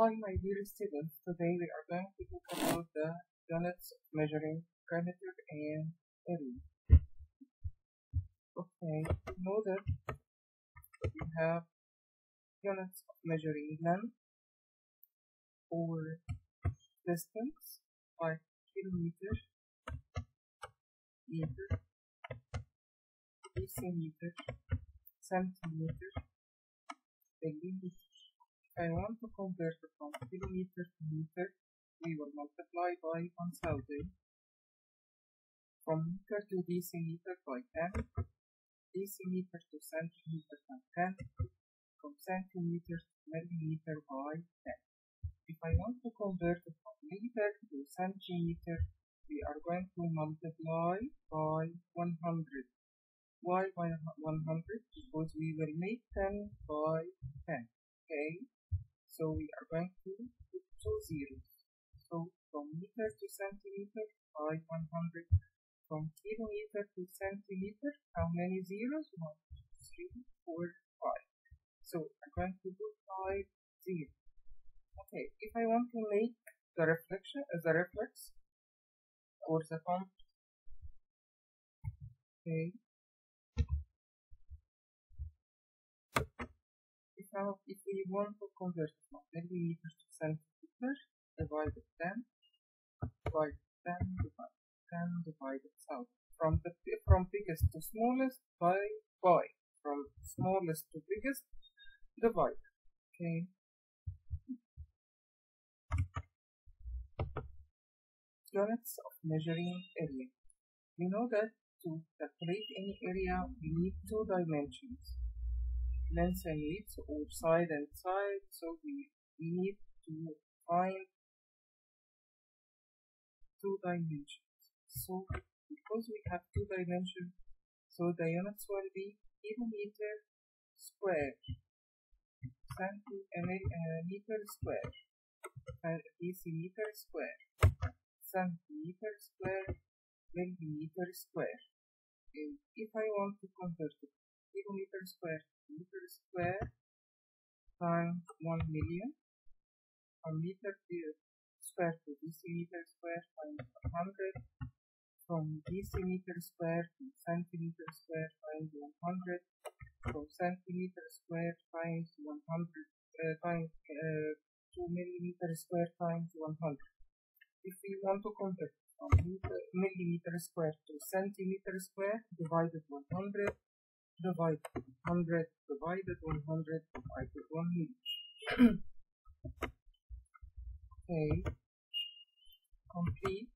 Hi, my dear students. Today we are going to talk about the units measuring perimeter and area. Okay, know that we have units measuring length or distance like kilometer, meter, decimeter, centimeter, millimeter. If I want to convert from kilometer to meter, we will multiply by 1000. From meter to decimeter by 10, decimeter to centimeter by 10, from centimeter to millimeter by 10. If I want to convert from meter to centimeter, we are going to multiply by 100. Why by 100? Because we will make 10 by by 100. From kilometer to centimeter, how many zeros? 1, 2, 3, 4, 5. So I'm going to put 5 zeros. Okay, if I want to make the reflection, uh, the reflex or the comp, okay. If, we want to convert from millimeters to centimeters, divided 10, divided 10, divided 10, divided 1000. From the from biggest to smallest by by from smallest to biggest divide. Okay. Units of measuring area. We know that to calculate any area we need two dimensions length and width or side and side so we need to find two dimensions. So because we have two dimensions so the units will be kilometer square centimeter square decimeter square centimeter square millimeter square. And if I want to convert it kilometer square meter square times 1 million a meter square to decimeter square times 100 from decimeter square to centimeter square times 100 from centimeter square times 100 uh, times uh, 2 millimeter square times 100 if we want to convert from meter, millimeter square to centimeter square divided 100 divided 100 divided 100 divided 1 million. okay, complete.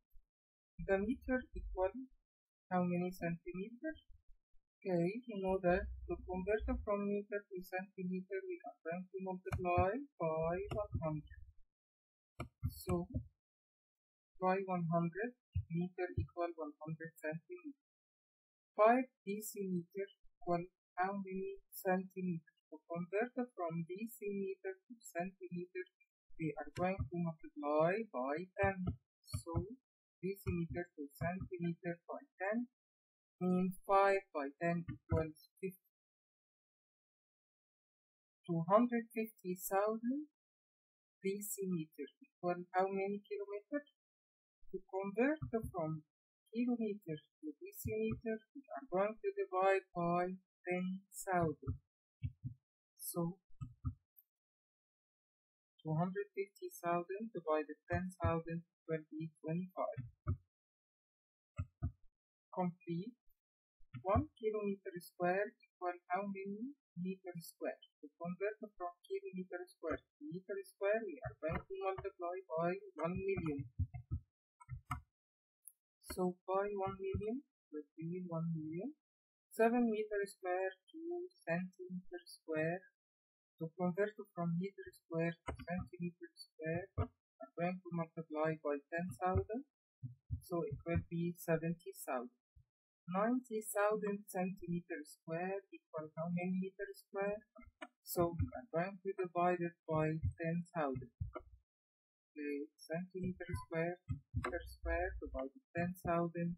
The meter equal how many centimeters? Okay, you know that to convert from meter to centimeter, we are going to multiply by 100. So, by 100, meter equal 100 centimeter. 5 decimeter equal how many centimeters? To convert from decimeter to centimeter, we are going to multiply by 10. So, decimeter to centimeter by 10 means 5 by 10 equals 50. 250,000 decimeter equal how many kilometers? To convert from kilometer to decimeter, we are going to divide by 10,000. So, 250,000 divided 10,000 will be 25. Complete. 1 kilometer square equal how many meter square? To convert from kilometer square to meter square, we are going to multiply by 1 million. So by 1 million would be 1 million. 7 meter square to centimeter square. To convert from meter square to centimeter square, I'm going to multiply by 10,000. So it will be 70,000. 90,000 centimeter square equal how many meter square? So I'm going to divide it by 10,000 centimeter square meter square divided 10,000